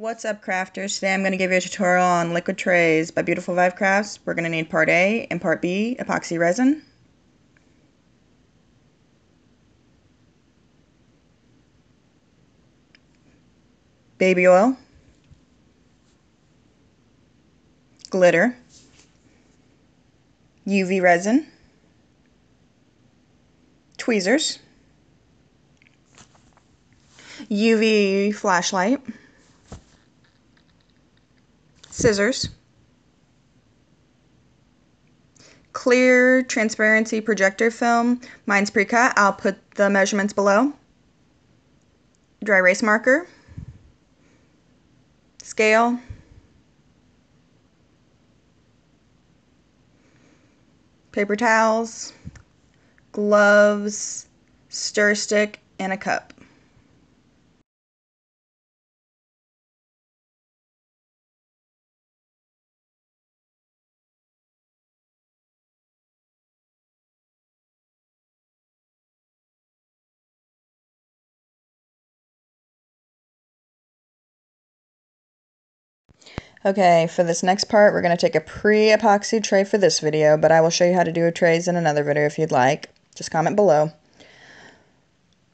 What's up crafters? Today I'm going to give you a tutorial on liquid trays by Beautiful Vibe Crafts. We're going to need part A and part B epoxy resin. Baby oil. Glitter. UV resin. Tweezers. UV flashlight scissors, clear transparency projector film. Mine's pre-cut. I'll put the measurements below. Dry erase marker, scale, paper towels, gloves, stir stick, and a cup. Okay, for this next part, we're going to take a pre-epoxy tray for this video, but I will show you how to do a trays in another video if you'd like. Just comment below.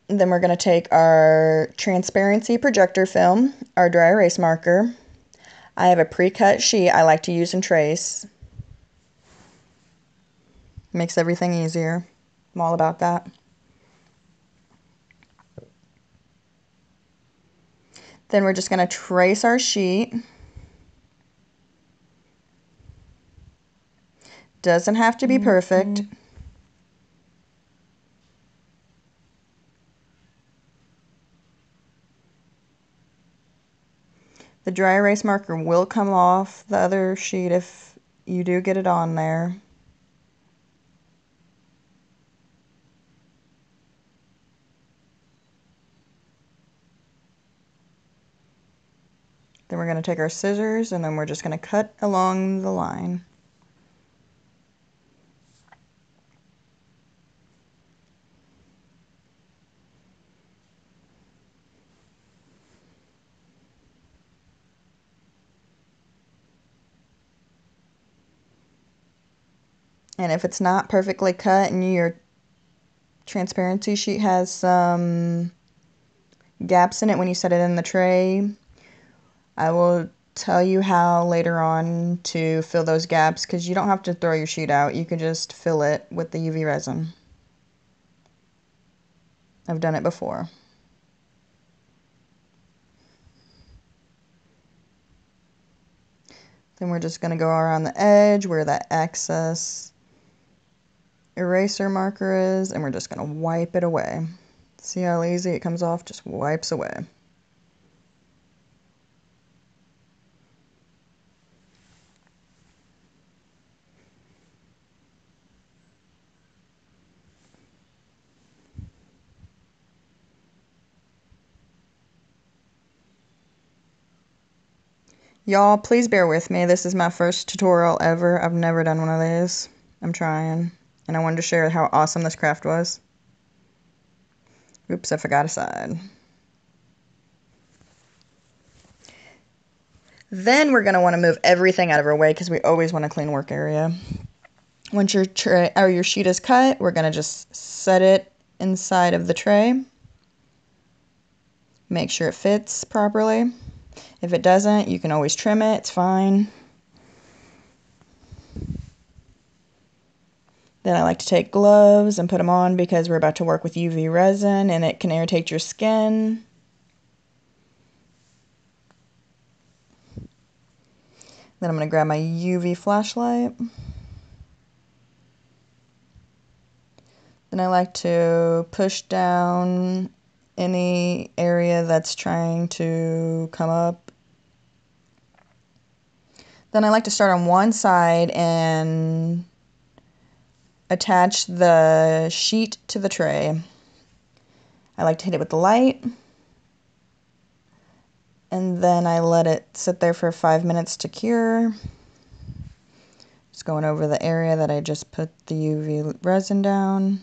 then we're going to take our transparency projector film, our dry erase marker. I have a pre-cut sheet I like to use in trace. Makes everything easier. I'm all about that. Then we're just going to trace our sheet. Doesn't have to be perfect. Mm -hmm. The dry erase marker will come off the other sheet if you do get it on there. Then we're going to take our scissors and then we're just going to cut along the line. And if it's not perfectly cut and your transparency sheet has some gaps in it when you set it in the tray, I will tell you how later on to fill those gaps because you don't have to throw your sheet out. You can just fill it with the UV resin. I've done it before. Then we're just going to go around the edge where that excess eraser marker is and we're just going to wipe it away. See how easy it comes off? Just wipes away. Y'all, please bear with me. This is my first tutorial ever. I've never done one of these. I'm trying and I wanted to share how awesome this craft was. Oops, I forgot a side. Then we're going to want to move everything out of our way because we always want a clean work area. Once your tray or your sheet is cut, we're going to just set it inside of the tray. Make sure it fits properly. If it doesn't, you can always trim it. It's fine. Then I like to take gloves and put them on because we're about to work with UV resin and it can irritate your skin. Then I'm going to grab my UV flashlight. Then I like to push down any area that's trying to come up. Then I like to start on one side and attach the sheet to the tray. I like to hit it with the light and then I let it sit there for five minutes to cure. Just going over the area that I just put the UV resin down.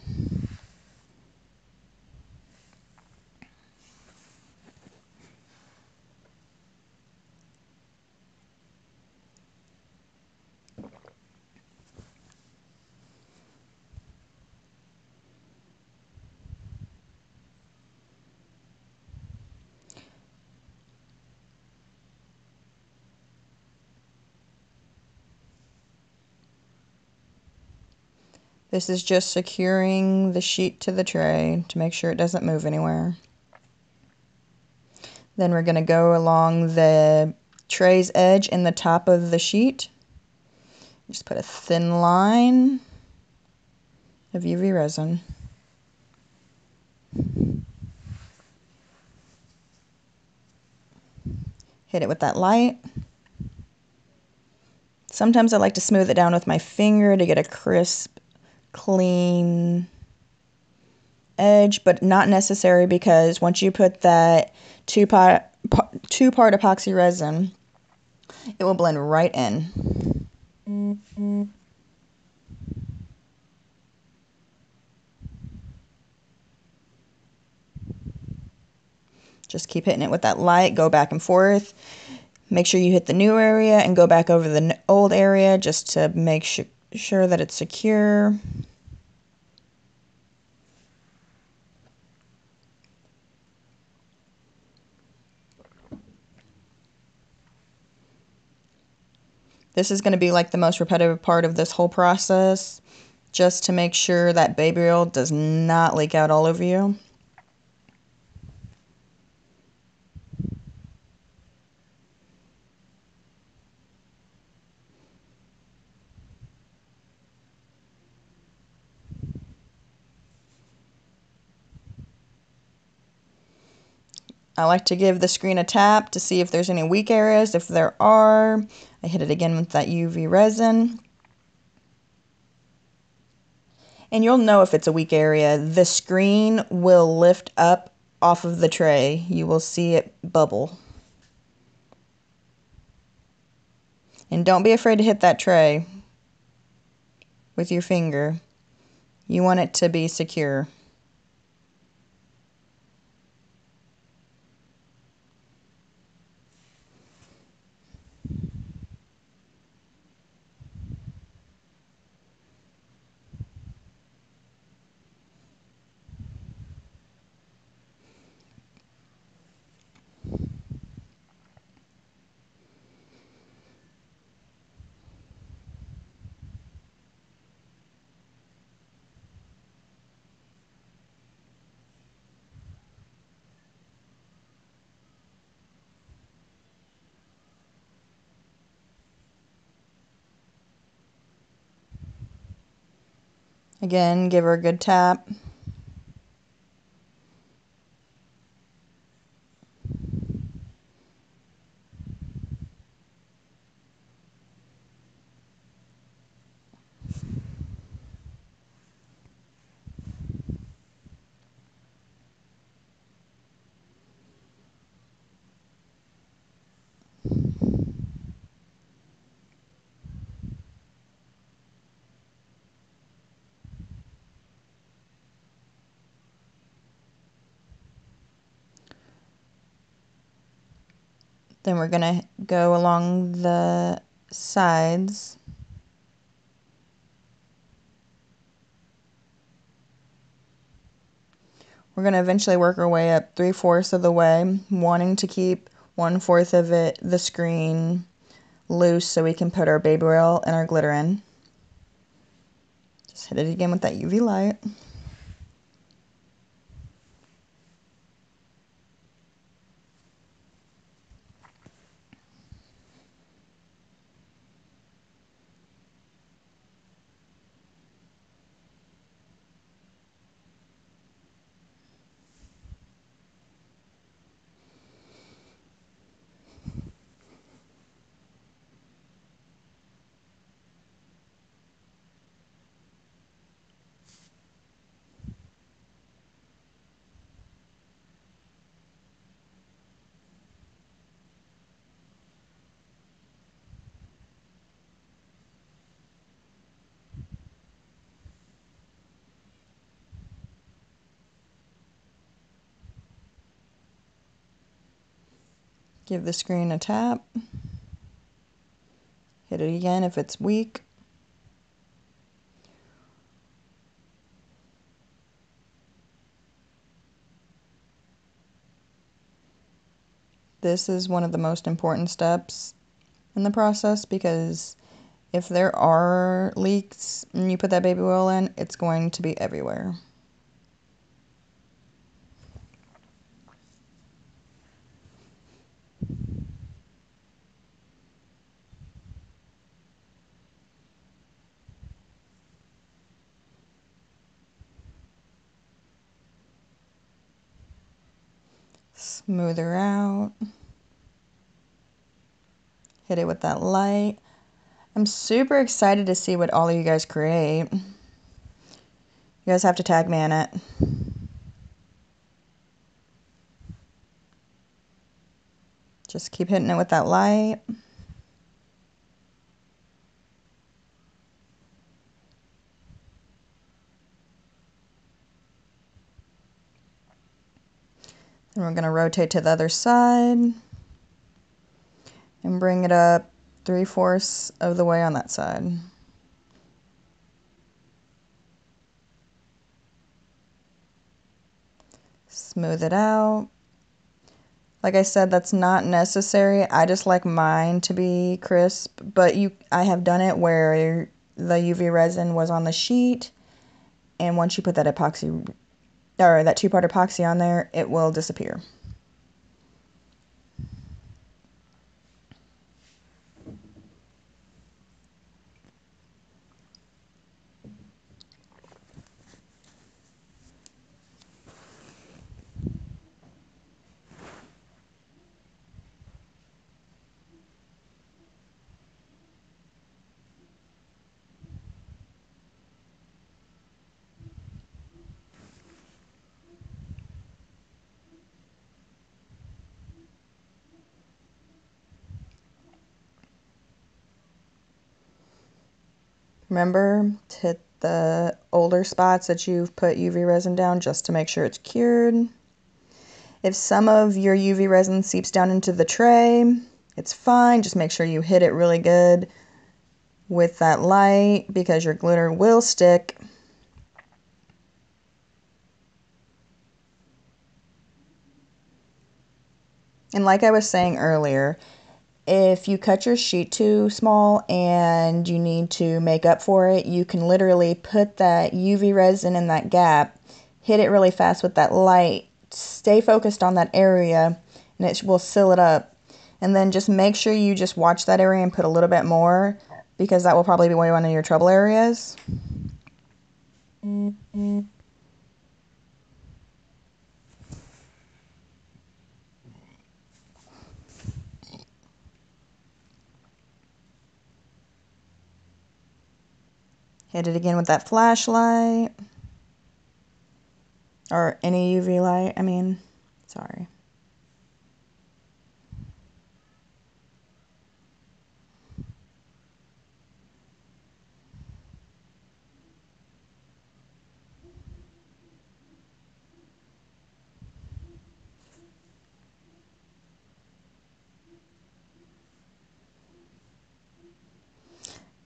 This is just securing the sheet to the tray to make sure it doesn't move anywhere. Then we're going to go along the tray's edge in the top of the sheet. Just put a thin line of UV resin. Hit it with that light. Sometimes I like to smooth it down with my finger to get a crisp, clean edge, but not necessary because once you put that two part, two part epoxy resin, it will blend right in. Just keep hitting it with that light, go back and forth. Make sure you hit the new area and go back over the old area just to make sure that it's secure. This is going to be like the most repetitive part of this whole process, just to make sure that baby oil does not leak out all over you. I like to give the screen a tap to see if there's any weak areas. If there are, I hit it again with that UV resin. And you'll know if it's a weak area. The screen will lift up off of the tray. You will see it bubble. And don't be afraid to hit that tray with your finger. You want it to be secure. Again, give her a good tap. Then we're going to go along the sides. We're going to eventually work our way up three-fourths of the way, wanting to keep one-fourth of it, the screen, loose so we can put our baby oil and our glitter in. Just hit it again with that UV light. Give the screen a tap. Hit it again if it's weak. This is one of the most important steps in the process because if there are leaks and you put that baby oil in, it's going to be everywhere. Smooth her out. Hit it with that light. I'm super excited to see what all of you guys create. You guys have to tag me in it. Just keep hitting it with that light. And we're going to rotate to the other side and bring it up three-fourths of the way on that side. Smooth it out. Like I said, that's not necessary. I just like mine to be crisp, but you I have done it where the UV resin was on the sheet and once you put that epoxy or that two-part epoxy on there, it will disappear. Remember to hit the older spots that you've put UV resin down just to make sure it's cured. If some of your UV resin seeps down into the tray, it's fine. Just make sure you hit it really good with that light because your glitter will stick. And like I was saying earlier, if you cut your sheet too small and you need to make up for it, you can literally put that UV resin in that gap, hit it really fast with that light, stay focused on that area, and it will seal it up. And then just make sure you just watch that area and put a little bit more because that will probably be one of your trouble areas. Mm Hit it again with that flashlight. Or any UV light, I mean, sorry.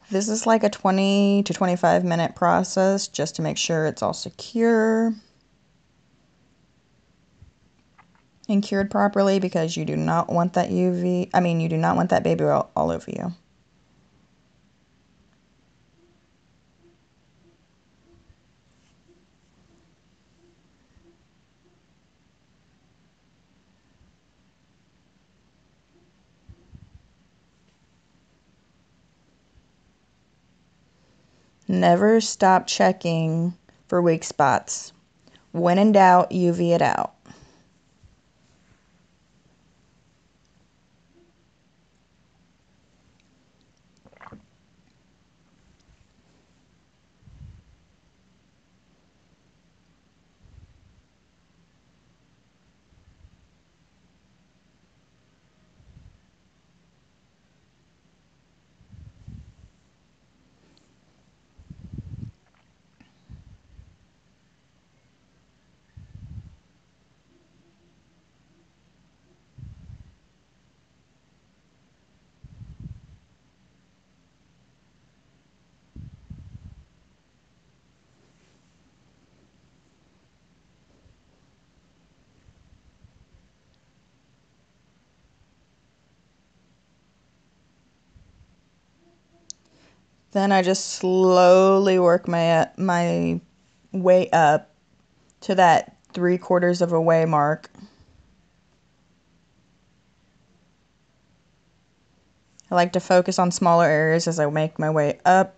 This is like a 20 to 25 minute process just to make sure it's all secure and cured properly because you do not want that UV, I mean, you do not want that baby oil all over you. Never stop checking for weak spots. When in doubt, UV it out. Then I just slowly work my my way up to that three quarters of a way mark. I like to focus on smaller areas as I make my way up.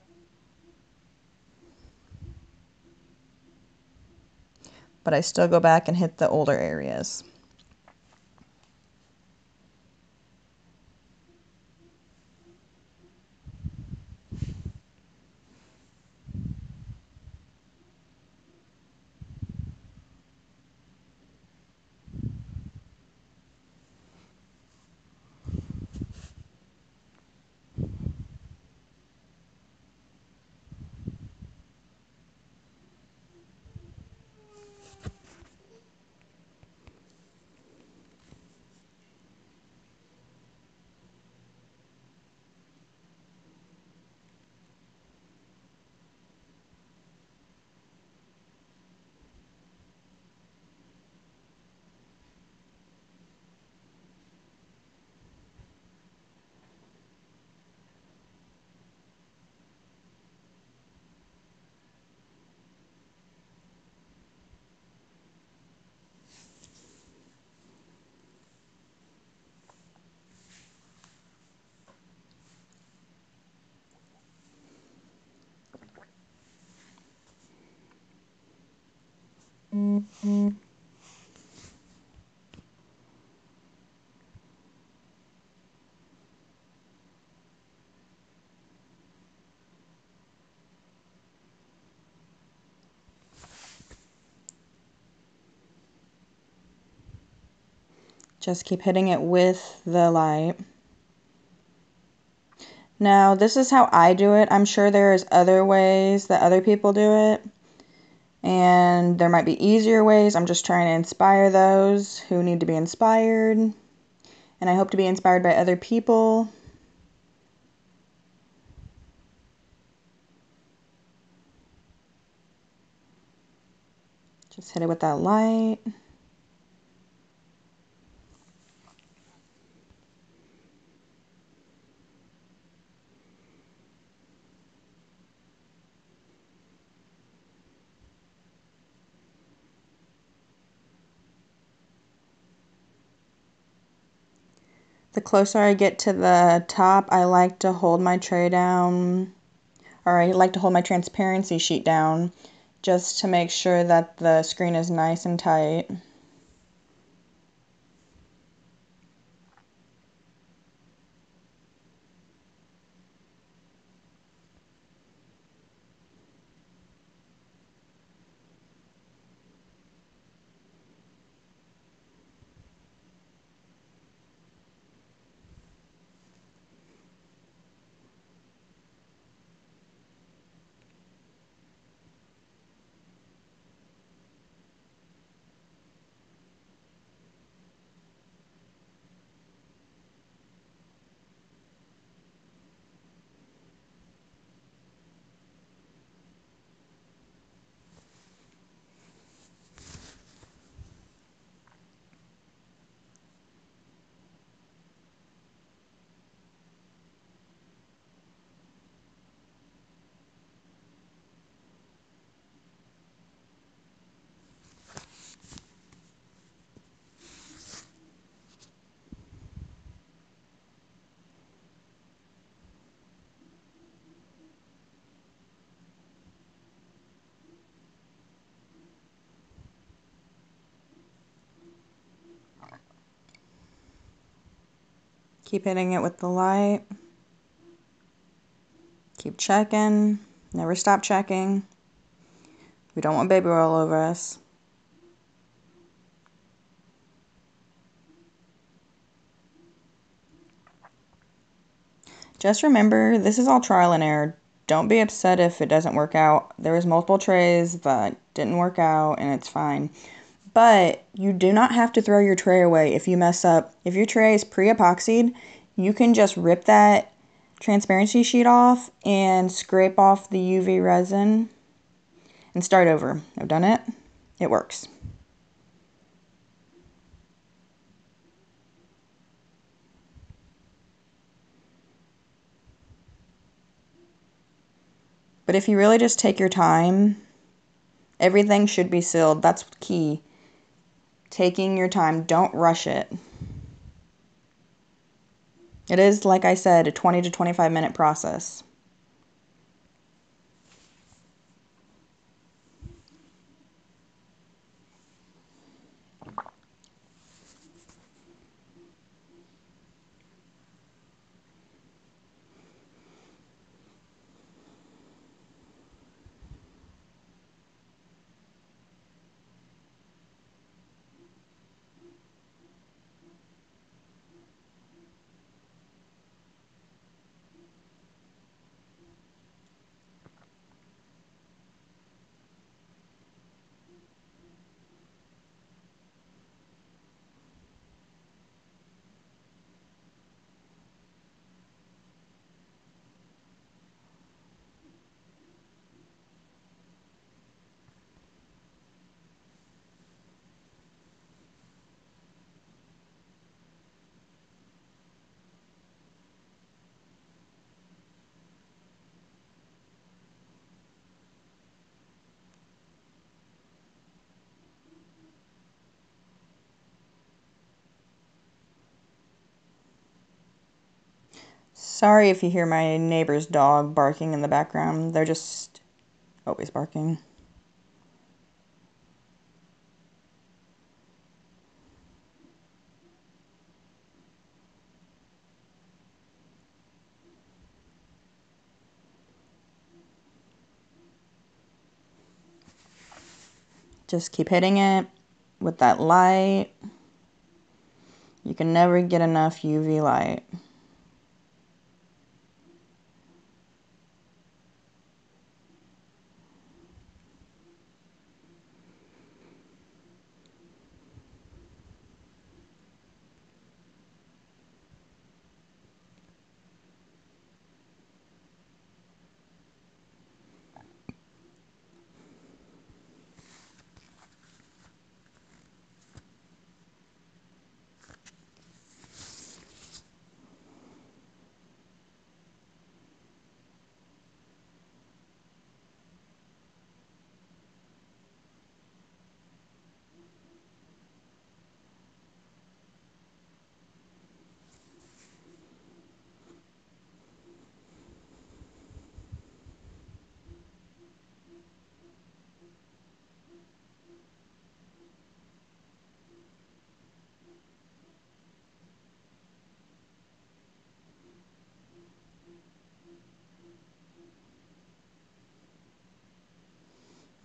But I still go back and hit the older areas. Mm-hmm. Mm. Just keep hitting it with the light. Now, this is how I do it. I'm sure there's other ways that other people do it. And there might be easier ways. I'm just trying to inspire those who need to be inspired. And I hope to be inspired by other people. Just hit it with that light. The closer I get to the top, I like to hold my tray down, or I like to hold my transparency sheet down just to make sure that the screen is nice and tight. Keep hitting it with the light. Keep checking. Never stop checking. We don't want baby oil over us. Just remember, this is all trial and error. Don't be upset if it doesn't work out. There was multiple trays that didn't work out and it's fine. But you do not have to throw your tray away if you mess up. If your tray is pre-epoxied, you can just rip that transparency sheet off and scrape off the UV resin and start over. I've done it. It works. But if you really just take your time, everything should be sealed. That's key. Taking your time, don't rush it. It is, like I said, a 20 to 25 minute process. Sorry if you hear my neighbor's dog barking in the background. They're just always barking. Just keep hitting it with that light. You can never get enough UV light.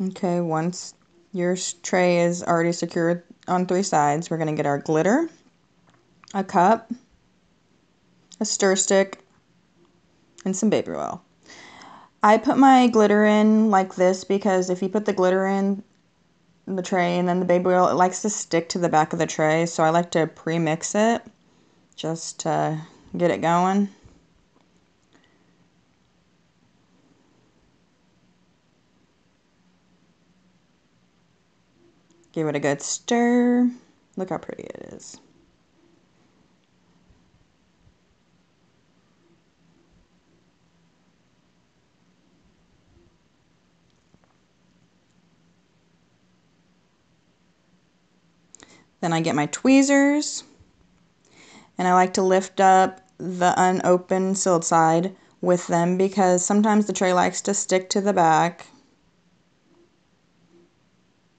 Okay, once your tray is already secured on three sides, we're going to get our glitter, a cup, a stir stick, and some baby oil. I put my glitter in like this because if you put the glitter in the tray and then the baby oil, it likes to stick to the back of the tray. So I like to pre-mix it just to get it going. Give it a good stir. Look how pretty it is. Then I get my tweezers and I like to lift up the unopened sealed side with them because sometimes the tray likes to stick to the back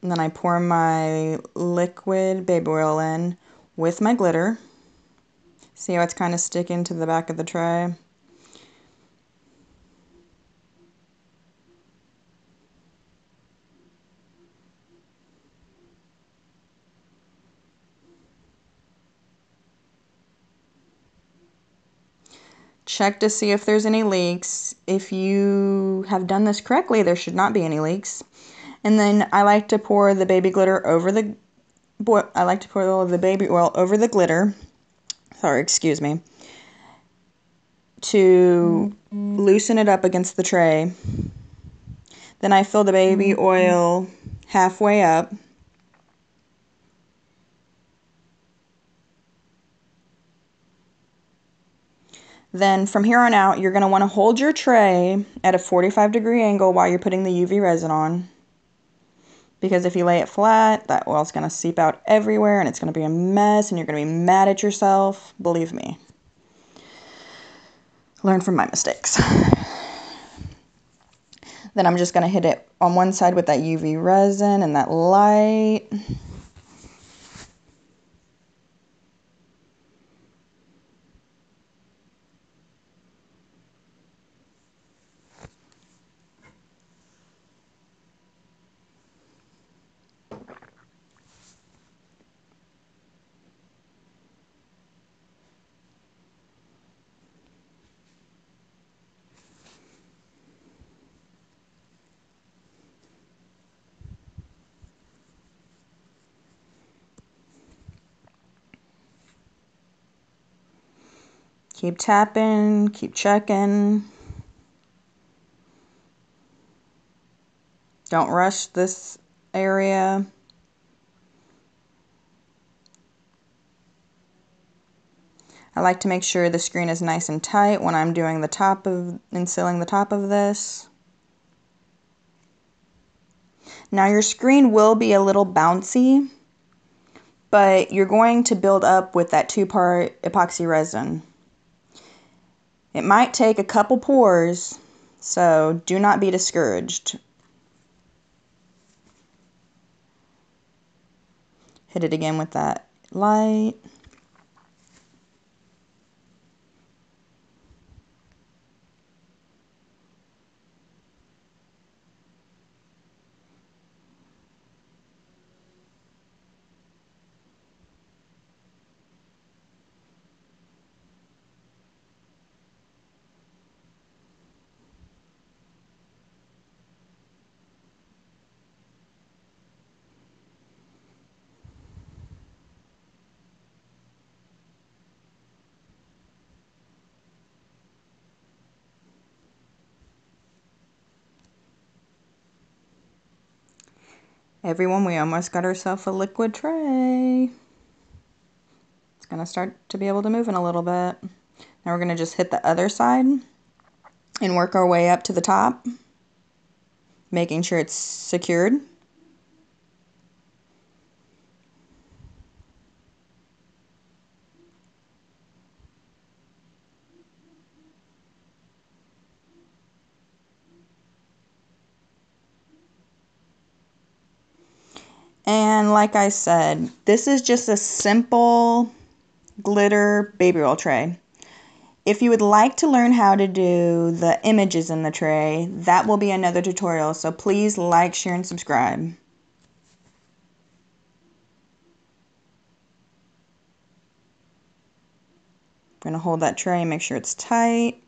and then I pour my liquid baby oil in with my glitter. See how it's kind of sticking to the back of the tray? Check to see if there's any leaks. If you have done this correctly, there should not be any leaks. And then I like to pour the baby glitter over the boy. I like to pour the baby oil over the glitter. Sorry, excuse me. To loosen it up against the tray. Then I fill the baby mm-hmm. oil halfway up. Then from here on out, you're going to want to hold your tray at a 45 degree angle while you're putting the UV resin on. Because if you lay it flat, that oil's going to seep out everywhere and it's going to be a mess and you're going to be mad at yourself. Believe me. Learn from my mistakes. Then I'm just going to hit it on one side with that UV resin and that light. Keep tapping, keep checking. Don't rush this area. I like to make sure the screen is nice and tight when I'm doing the top of and sealing the top of this. Now your screen will be a little bouncy, but you're going to build up with that two-part epoxy resin. It might take a couple pours, so do not be discouraged. Hit it again with that light. Everyone, we almost got ourselves a liquid tray. It's going to start to be able to move in a little bit. Now we're going to just hit the other side and work our way up to the top, making sure it's secured. And like I said, this is just a simple glitter baby oil tray. If you would like to learn how to do the images in the tray, that will be another tutorial. So please like, share, and subscribe. I'm going to hold that tray and make sure it's tight.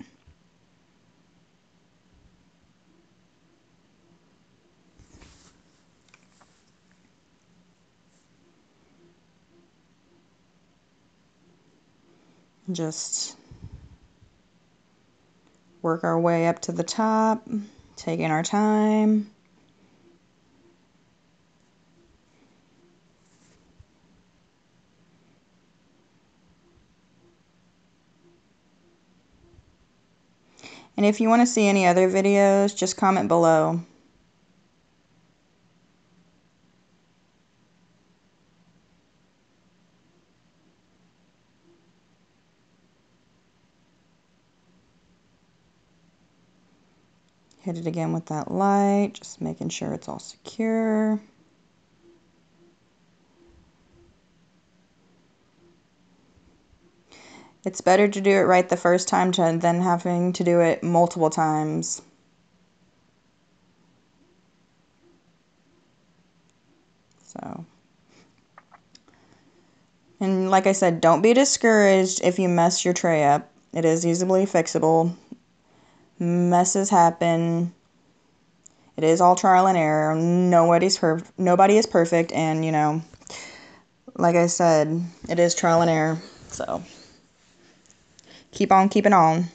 Just work our way up to the top, taking our time. And if you want to see any other videos, just comment below. Hit it again with that light, just making sure it's all secure. It's better to do it right the first time than having to do it multiple times. So, and like I said, don't be discouraged if you mess your tray up. It is easily fixable messes happen. It is all trial and error. Nobody's per- nobody is perfect, and you know, like I said, it is trial and error. So keep on keeping on.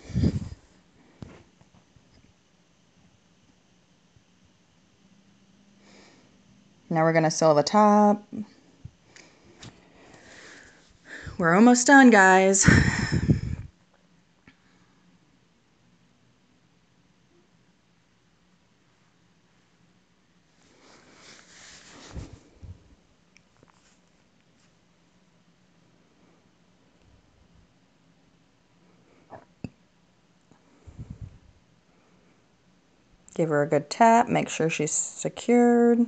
Now we're gonna sew the top. We're almost done, guys. Give her a good tap, make sure she's secured.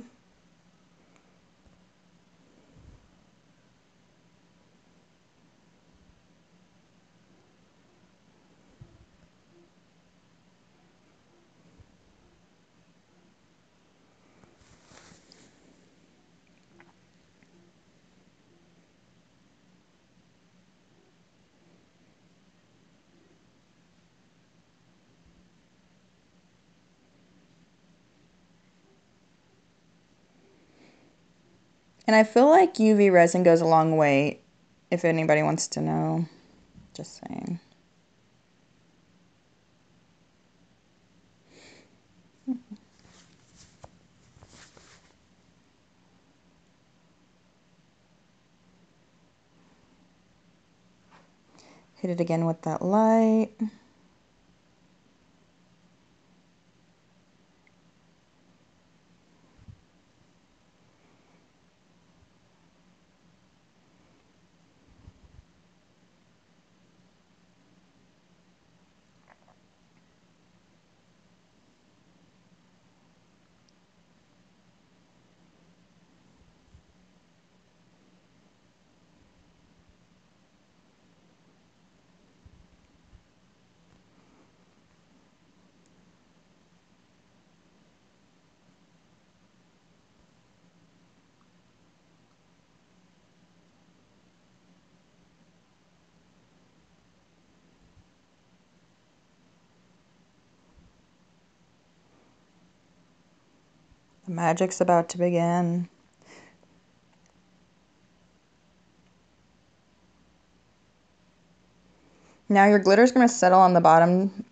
And I feel like UV resin goes a long way if anybody wants to know. Just saying. Hit it again with that light. Magic's about to begin. Now your glitter's going to settle on the bottom,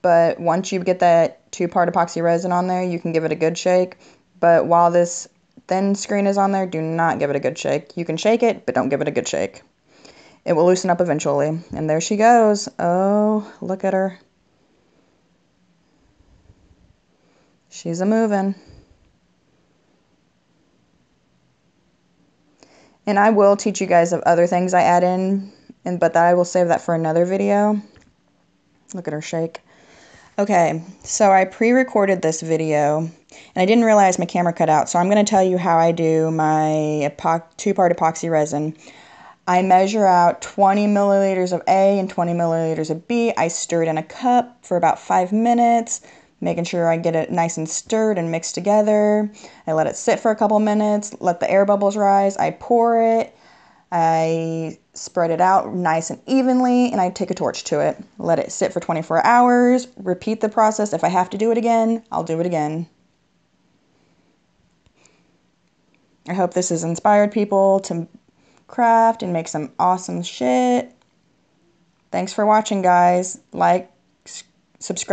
but once you get that two-part epoxy resin on there, you can give it a good shake. But while this thin screen is on there, do not give it a good shake. You can shake it, but don't give it a good shake. It will loosen up eventually. And there she goes. Oh, look at her. She's a moving. And I will teach you guys of other things I add in, and but I will save that for another video. Look at her shake. Okay, so I pre-recorded this video, and I didn't realize my camera cut out, so I'm going to tell you how I do my two-part epoxy resin. I measure out 20 milliliters of A and 20 milliliters of B. I stir it in a cup for about five minutes, making sure I get it nice and stirred and mixed together. I let it sit for a couple minutes, let the air bubbles rise. I pour it, I spread it out nice and evenly, and I take a torch to it. Let it sit for 24 hours, repeat the process. If I have to do it again, I'll do it again. I hope this has inspired people to craft and make some awesome shit. Thanks for watching, guys. Like, subscribe.